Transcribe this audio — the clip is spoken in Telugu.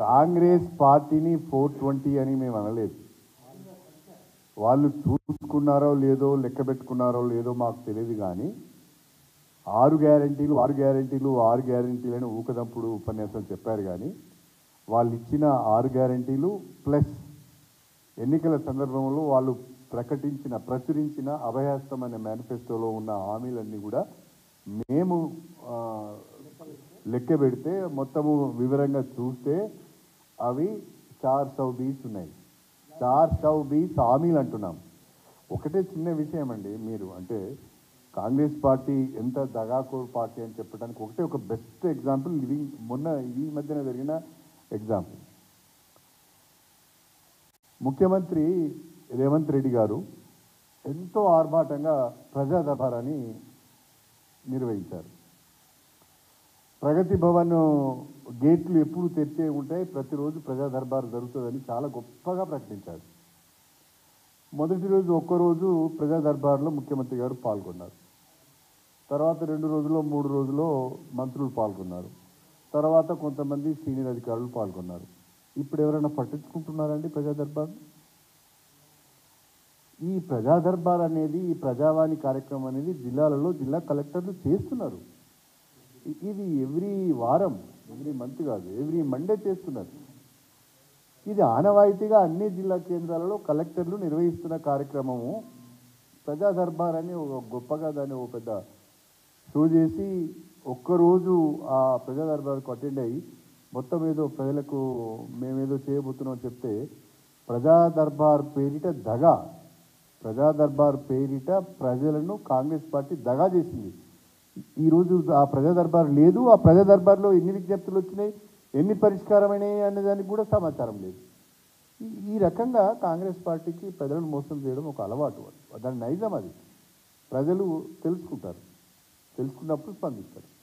కాంగ్రెస్ పార్టీని ఫోర్ ట్వంటీ అని మేము అనలేదు. వాళ్ళు చూసుకున్నారో లేదో లెక్క పెట్టుకున్నారో లేదో మాకు తెలియదు కానీ ఆరు గ్యారంటీలు ఆరు గ్యారంటీలు ఆరు గ్యారంటీలు అని ఊకదంపుడు ఉపన్యాసం చెప్పారు కానీ వాళ్ళు ఇచ్చిన ఆరు గ్యారంటీలు ప్లస్ ఎన్నికల సందర్భంలో వాళ్ళు ప్రకటించిన ప్రచురించిన అభయాస్తం అనే మేనిఫెస్టోలో ఉన్న హామీలన్నీ కూడా మేము లెక్క పెడితే మొత్తము వివరంగా చూస్తే అవి చార్ సౌ బీస్ ఉన్నాయి. చార్ సౌ బీస్ హామీలు అంటున్నాం. ఒకటే చిన్న విషయం అండి మీరు అంటే కాంగ్రెస్ పార్టీ ఎంత దగాకోర్ పార్టీ అని చెప్పడానికి ఒకటే ఒక బెస్ట్ ఎగ్జాంపుల్ లివింగ్ మొన్న ఈ మధ్యన జరిగిన ఎగ్జాంపుల్ ముఖ్యమంత్రి రేవంత్ రెడ్డి గారు ఎంతో ఆర్భాటంగా ప్రజాదర్బారాన్ని నిర్వహించారు. ప్రగతి భవన్ గేట్లు ఎప్పుడు తెరిచే ఉంటాయి ప్రతిరోజు ప్రజా దర్బార్ జరుగుతుందని చాలా గొప్పగా ప్రకటించారు. మొదటి రోజు ఒక్కరోజు ప్రజా దర్బార్లో ముఖ్యమంత్రి గారు పాల్గొన్నారు. తర్వాత రెండు రోజుల్లో మూడు రోజుల్లో మంత్రులు పాల్గొన్నారు. తర్వాత కొంతమంది సీనియర్ అధికారులు పాల్గొన్నారు. ఇప్పుడు ఎవరైనా పట్టించుకుంటున్నారండి ప్రజా దర్బార్? ఈ ప్రజా దర్బార్ అనేది ఈ ప్రజావాణి కార్యక్రమం అనేది జిల్లాలలో జిల్లా కలెక్టర్లు చేస్తున్నారు. ఇది ఎవ్రీ వారం ఎవ్రీ మంత్ కాదు ఎవ్రీ మండే చేస్తున్నారు. ఇది ఆనవాయితీగా అన్ని జిల్లా కేంద్రాలలో కలెక్టర్లు నిర్వహిస్తున్న కార్యక్రమము. ప్రజా దర్బార్ అని ఒక గొప్పగా దాన్ని ఒక పెద్ద షో చేసి ఒక్కరోజు ఆ ప్రజా దర్బార్కు అటెండ్ అయ్యి మొత్తం ఏదో ప్రజలకు మేమేదో చేయబోతున్నాం చెప్తే ప్రజా దర్బార్ పేరిట దగా ప్రజా దర్బార్ పేరిట ప్రజలను కాంగ్రెస్ పార్టీ దగా చేసింది. ఈరోజు ఆ ప్రజా దర్బార్ లేదు ఆ ప్రజా దర్బార్లో ఎన్ని విజ్ఞప్తులు వచ్చినాయి ఎన్ని పరిష్కారమైనాయి అనే దానికి కూడా సమాచారం లేదు. ఈ- ఈ రకంగా కాంగ్రెస్ పార్టీకి ప్రజలను మోసం చేయడం ఒక అలవాటు దాని నైజం అది. ప్రజలు తెలుసుకుంటారు. తెలుసుకున్నప్పుడు స్పందిస్తారు.